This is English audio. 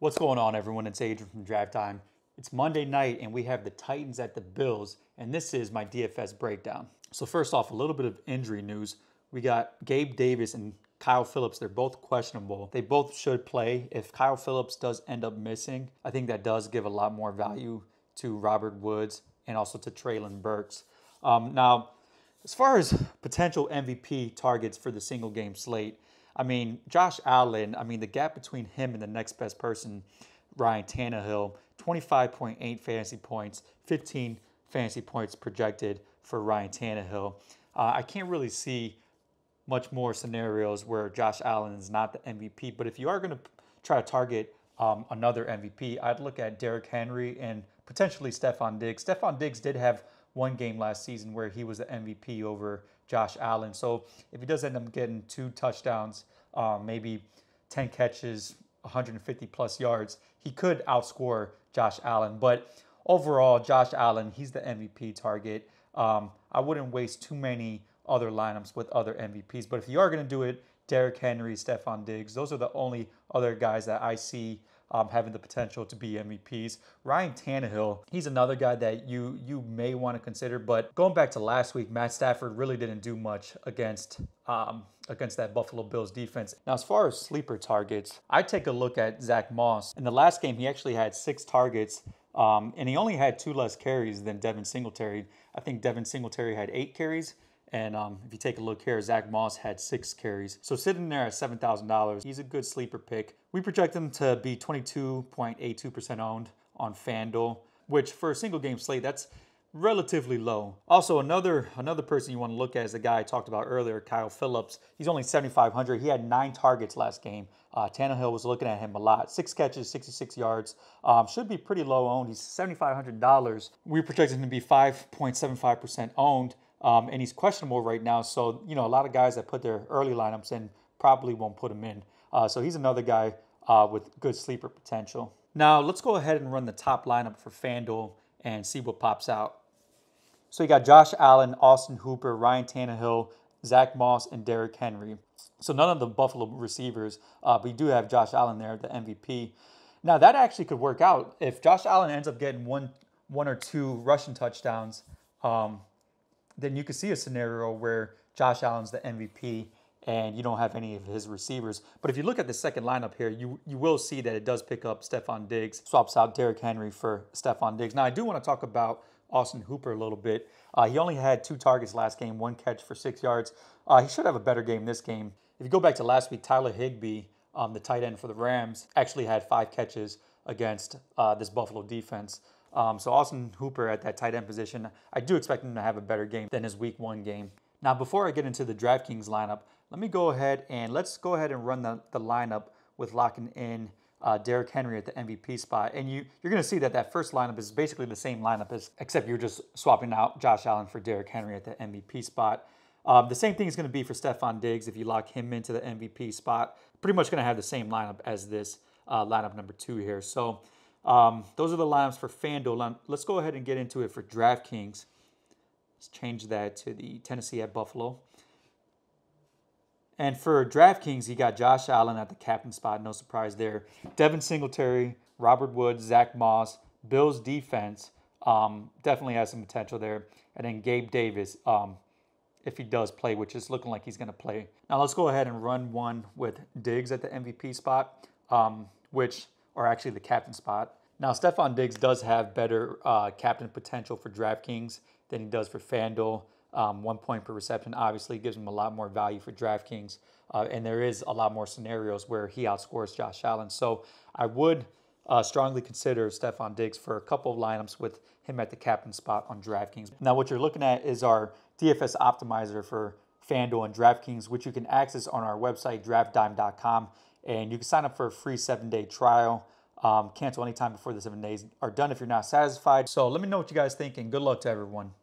What's going on, everyone? It's Adrian from DraftDime. It's Monday night, and we have the Titans at the Bills, and this is my DFS breakdown. So, first off, a little bit of injury news. We got Gabe Davis and Kyle Philips. They're both questionable. They both should play. If Kyle Philips does end up missing, I think that does give a lot more value to Robert Woods and also to Treylon Burks. Um, now, as far as potential MVP targets for the single game slate, I mean, Josh Allen, I mean, the gap between him and the next best person, Ryan Tannehill, 25.8 fantasy points, 15 fantasy points projected for Ryan Tannehill. Uh, I can't really see much more scenarios where Josh Allen is not the MVP, but if you are going to try to target um, another MVP, I'd look at Derrick Henry and potentially Stefon Diggs. Stefon Diggs did have one game last season where he was the MVP over Josh Allen. So if he does end up getting two touchdowns, um, maybe 10 catches, 150 plus yards, he could outscore Josh Allen. But overall, Josh Allen, he's the MVP target. Um, I wouldn't waste too many other lineups with other MVPs. But if you are going to do it, Derrick Henry, Stefon Diggs, those are the only other guys that I see um, having the potential to be MVPs. Ryan Tannehill, he's another guy that you you may want to consider. But going back to last week, Matt Stafford really didn't do much against um, against that Buffalo Bills defense. Now, as far as sleeper targets, I take a look at Zach Moss. In the last game, he actually had six targets. Um, and he only had two less carries than Devin Singletary. I think Devin Singletary had eight carries. And um, if you take a look here, Zach Moss had six carries. So sitting there at $7,000, he's a good sleeper pick. We project him to be 22.82% owned on FanDuel, which for a single game slate, that's relatively low. Also, another another person you want to look at is the guy I talked about earlier, Kyle Philips. He's only 7,500. He had nine targets last game. Uh, Tannehill was looking at him a lot. Six catches, 66 yards. Um, should be pretty low owned. He's $7,500. We project him to be 5.75% owned. Um, and he's questionable right now. So, you know, a lot of guys that put their early lineups in probably won't put him in. Uh, so he's another guy uh, with good sleeper potential. Now, let's go ahead and run the top lineup for FanDuel and see what pops out. So you got Josh Allen, Austin Hooper, Ryan Tannehill, Zach Moss, and Derrick Henry. So none of the Buffalo receivers, uh, but you do have Josh Allen there, the MVP. Now that actually could work out if Josh Allen ends up getting one, one or two rushing touchdowns. Um, then you could see a scenario where Josh Allen's the MVP and you don't have any of his receivers. But if you look at the second lineup here, you, you will see that it does pick up Stefon Diggs, swaps out Derrick Henry for Stefon Diggs. Now, I do want to talk about Austin Hooper a little bit. Uh, he only had two targets last game, one catch for six yards. Uh, he should have a better game this game. If you go back to last week, Tyler Higbee, um, the tight end for the Rams, actually had five catches against uh, this Buffalo defense. Um, so Austin Hooper at that tight end position, I do expect him to have a better game than his week one game. Now, before I get into the DraftKings lineup, let me go ahead and let's go ahead and run the, the lineup with locking in uh, Derrick Henry at the MVP spot. And you, you're going to see that that first lineup is basically the same lineup, as, except you're just swapping out Josh Allen for Derrick Henry at the MVP spot. Um, the same thing is going to be for Stefon Diggs if you lock him into the MVP spot. Pretty much going to have the same lineup as this uh, lineup number two here. So um, those are the lineups for FanDuel. Let's go ahead and get into it for DraftKings. Let's change that to the Tennessee at Buffalo. And for DraftKings, you got Josh Allen at the captain spot. No surprise there. Devin Singletary, Robert Woods, Zach Moss, Bills defense um, definitely has some potential there. And then Gabe Davis, um, if he does play, which is looking like he's going to play. Now let's go ahead and run one with Diggs at the MVP spot, um, which or actually the captain spot. Now, Stefon Diggs does have better uh, captain potential for DraftKings than he does for FanDuel. Um, one point per reception obviously gives him a lot more value for DraftKings. Uh, and there is a lot more scenarios where he outscores Josh Allen. So I would uh, strongly consider Stefon Diggs for a couple of lineups with him at the captain spot on DraftKings. Now, what you're looking at is our DFS optimizer for FanDuel and DraftKings, which you can access on our website, draftdime.com. And you can sign up for a free seven day trial. Um, cancel anytime before the seven days are done if you're not satisfied. So let me know what you guys think and good luck to everyone.